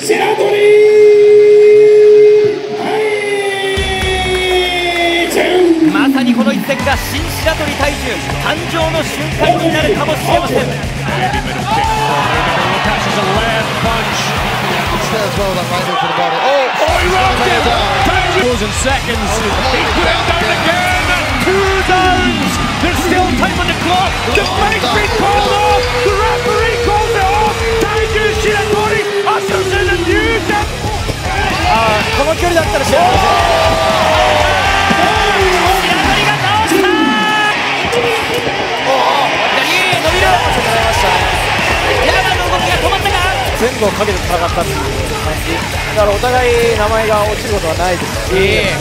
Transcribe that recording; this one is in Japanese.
白鳥まさにこの一戦が新白鳥大樹誕生の瞬間になるかもしれませんの動きが止まったか全部をかけて戦ったっていう感じ。だからお互い名前が落ちることはないですし